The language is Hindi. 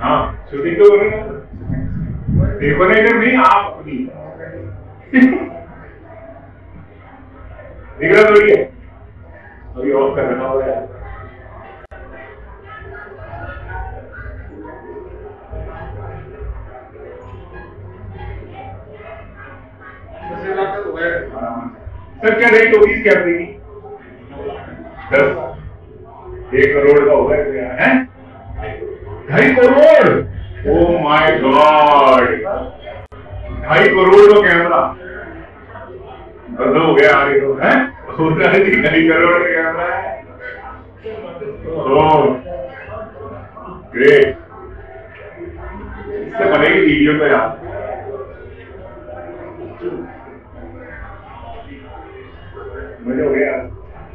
तो यार देखो नहीं आप अपनी। दिख रहा है अभी ऑफ़ कर रखा हुआ है। सर क्या रेट होगी इसकी कैमरे दस। एक करोड़ का होगा इसका, हैं? ढाई करोड़? ओ माय गॉड ढाई करोड़ का कैमरा बंद हो गया आगे तो हैं? ढाई करोड़ का कैमरा है। ग्रेट इससे बनेगी वीडियो तो यार। मज़ा हो गया।